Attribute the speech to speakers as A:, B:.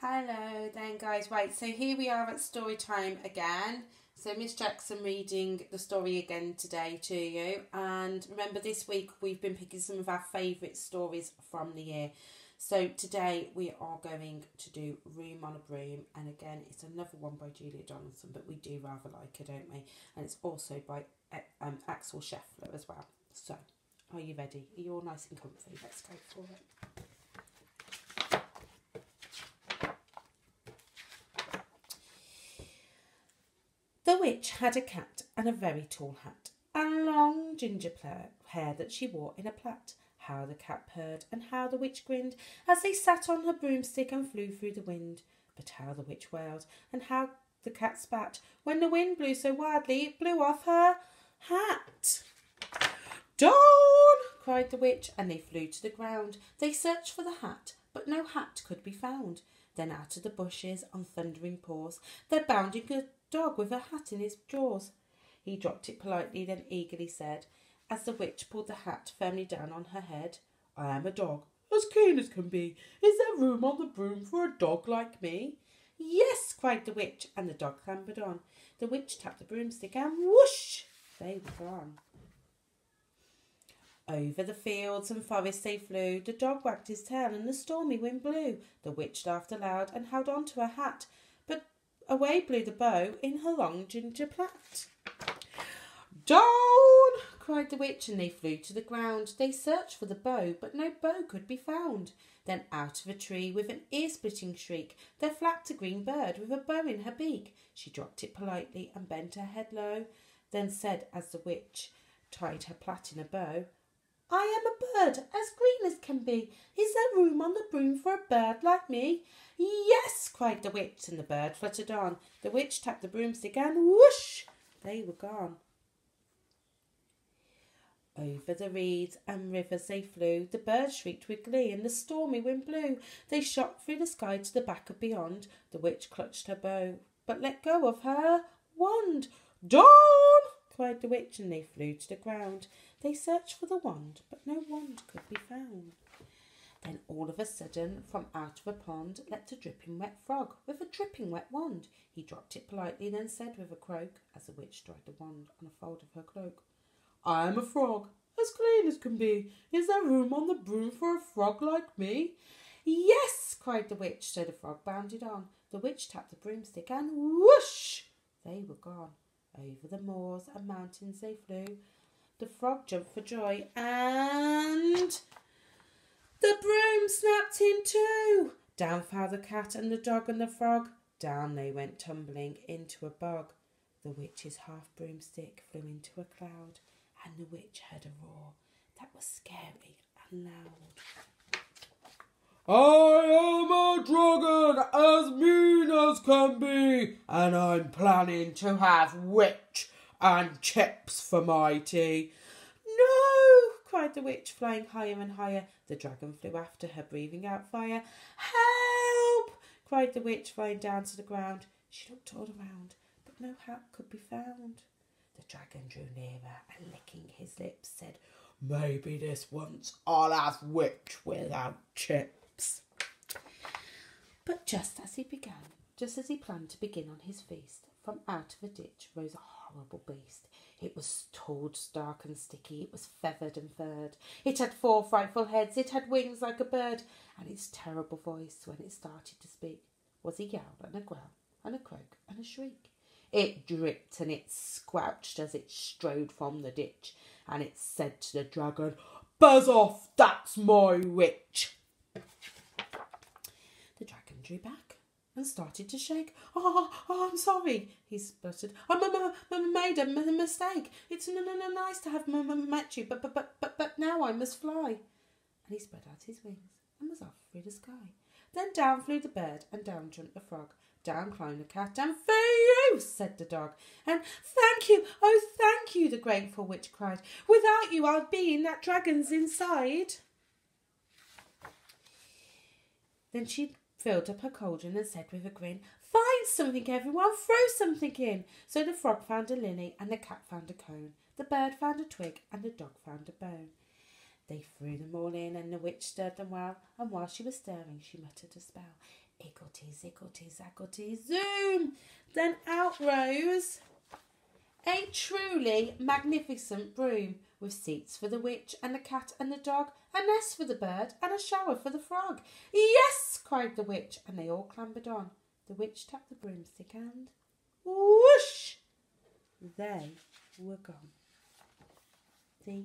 A: Hello then guys, right, so here we are at story time again. So Miss Jackson reading the story again today to you. And remember this week we've been picking some of our favourite stories from the year. So today we are going to do Room on a Broom. And again, it's another one by Julia Donaldson, but we do rather like her, don't we? And it's also by um, Axel Scheffler as well. So, are you ready? Are you all nice and comfy? Let's go for it. The had a cat and a very tall hat, and long ginger hair that she wore in a plait. How the cat purred, and how the witch grinned, as they sat on her broomstick and flew through the wind. But how the witch wailed, and how the cat spat, when the wind blew so wildly it blew off her hat. Down! cried the witch, and they flew to the ground. They searched for the hat, but no hat could be found. Then out of the bushes, on thundering paws, there bounded dog with a hat in his jaws. He dropped it politely, then eagerly said, as the witch pulled the hat firmly down on her head, I am a dog, as keen as can be. Is there room on the broom for a dog like me? Yes, cried the witch, and the dog clambered on. The witch tapped the broomstick, and whoosh, they were gone. Over the fields and forests they flew. The dog wagged his tail, and the stormy wind blew. The witch laughed aloud and held on to her hat, away blew the bow in her long ginger plait. Down! cried the witch, and they flew to the ground. They searched for the bow, but no bow could be found. Then out of a tree, with an ear-splitting shriek, there flapped a green bird with a bow in her beak. She dropped it politely and bent her head low, then said, as the witch tied her plait in a bow, I am a bird, as green as can be. Is there room on the broom for a bird like me? Yes, cried the witch, and the bird fluttered on. The witch tapped the broomstick, and whoosh, they were gone. Over the reeds and rivers they flew, the birds shrieked with glee, and the stormy wind blew. They shot through the sky to the back of beyond. The witch clutched her bow, but let go of her wand. Down! Cried the witch, and they flew to the ground. They searched for the wand, but no wand could be found. Then all of a sudden, from out of a pond, leapt a dripping wet frog with a dripping wet wand. He dropped it politely, then said with a croak, as the witch dried the wand on a fold of her cloak, I am a frog, as clean as can be. Is there room on the broom for a frog like me? Yes, cried the witch, so the frog bounded on. The witch tapped the broomstick, and whoosh, they were gone. Over the moors and mountains they flew, the frog jumped for joy and the broom snapped in two. Down fell the cat and the dog and the frog. Down they went tumbling into a bog. The witch's half broomstick flew into a cloud, and the witch heard a roar that was scary and loud.
B: I am a dragon as mean as can be, and I'm planning to have witch and chips for my tea.
A: No, cried the witch, flying higher and higher. The dragon flew after her, breathing out fire. Help! cried the witch, flying down to the ground. She looked all around, but no help could be found. The dragon drew nearer and, licking his lips, said,
B: Maybe this once I'll have witch without chips.
A: But just as he began, just as he planned to begin on his feast, from out of a ditch rose a horrible beast. It was tall, dark, and sticky. It was feathered and furred. It had four frightful heads. It had wings like a bird. And its terrible voice, when it started to speak, was a yowl and a growl and a croak and a shriek. It dripped and it squelched as it strode from the ditch, and it said to the dragon, Buzz off, that's my witch. Drew back and started to shake. Oh, oh I'm sorry, he sputtered. I m- made a mistake. It's n- n- nice to have met you, but, but, but, but, but now I must fly. And he spread out his wings and was off through the sky. Then down flew the bird, and down jumped the frog. Down climbed the cat, and for you, said the dog. And thank you, oh, thank you, the grateful witch cried. Without you, I'd be in that dragon's inside. Then she filled up her cauldron and said with a grin, Find something, everyone, throw something in. So the frog found a lily, and the cat found a cone, the bird found a twig, and the dog found a bone. They threw them all in, and the witch stirred them well, and while she was stirring, she muttered a spell. Igglety, zigglety, zagglety, zoom! Then out rose a truly magnificent broom with seats for the witch and the cat and the dog, a nest for the bird and a shower for the frog. Yes, cried the witch, and they all clambered on. The witch tapped the broomstick and whoosh! They were gone. The